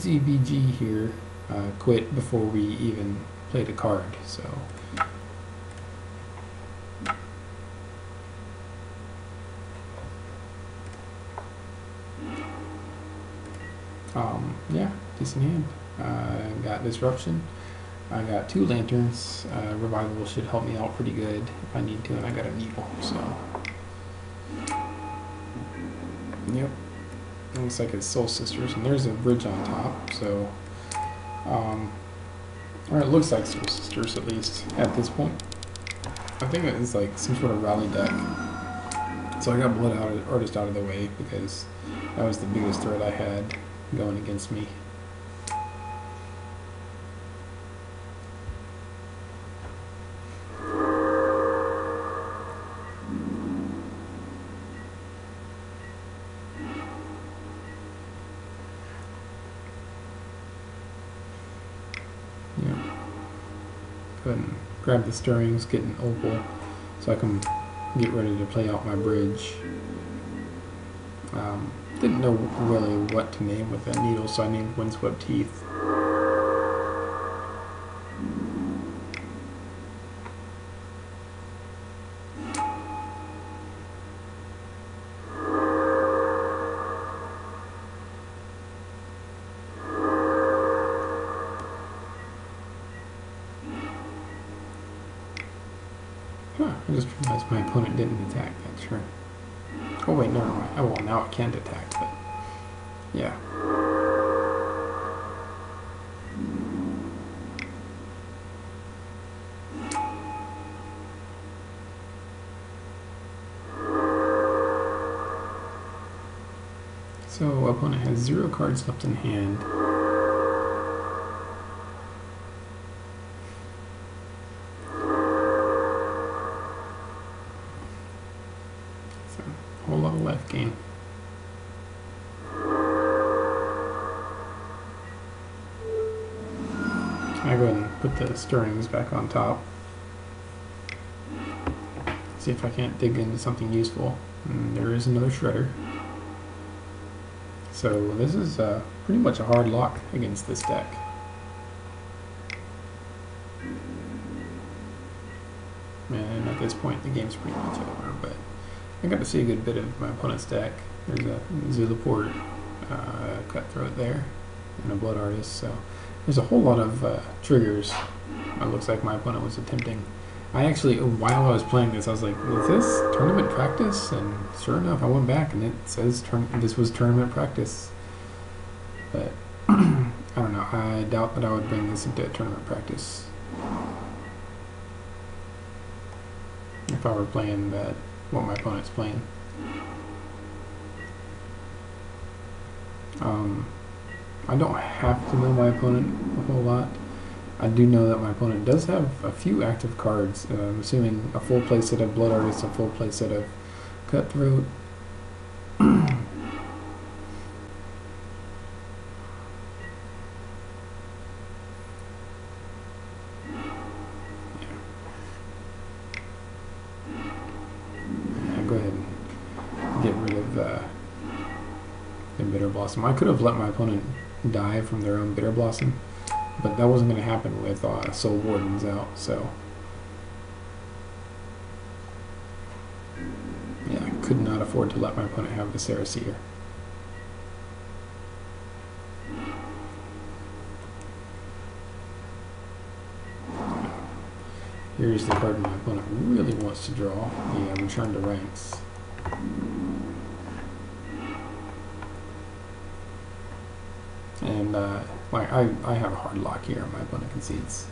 ZBG here uh, quit before we even played a card, so. Um, yeah, decent hand. Uh, got Disruption. I got two lanterns. Uh, Revival should help me out pretty good if I need to, and I got a needle, so. Yep. Looks like it's Soul Sisters, and there's a bridge on top, so. Um, or it looks like Soul Sisters, at least, at this point. I think it's like some sort of rally deck. So I got Blood out Artist out of the way because that was the biggest threat I had going against me. Yeah. Go and grab the stirrings, get an opal, so I can get ready to play out my bridge. Um, didn't know really what to name with that needle, so I named Windswept Heath. Huh, I just realized my opponent didn't attack that turn. Oh wait, never mind. Oh well, now it can't attack, but yeah. So opponent has zero cards left in hand. Of left game. I go ahead and put the stirrings back on top. See if I can't dig into something useful. And there is another shredder. So this is uh, pretty much a hard lock against this deck. And at this point the game's pretty much over, but I got to see a good bit of my opponent's deck. There's a Zulaport uh, Cutthroat there, and a Blood Artist, so there's a whole lot of uh, triggers it looks like my opponent was attempting. I actually, while I was playing this, I was like, is this tournament practice? And sure enough, I went back and it says this was tournament practice. But, I don't know, I doubt that I would bring this into tournament practice. If I were playing that, what my opponent's playing. Um, I don't have to know my opponent a whole lot. I do know that my opponent does have a few active cards. Uh, I'm assuming a full play set of Blood Artist, a full play set of Cutthroat. Bitter Blossom. I could have let my opponent die from their own Bitter Blossom but that wasn't going to happen with uh, Soul Wardens out, so yeah, I could not afford to let my opponent have the Seer. Here's the card my opponent really wants to draw, uh, Return to Ranks. And uh, I, I have a hard lock here, my opponent concedes.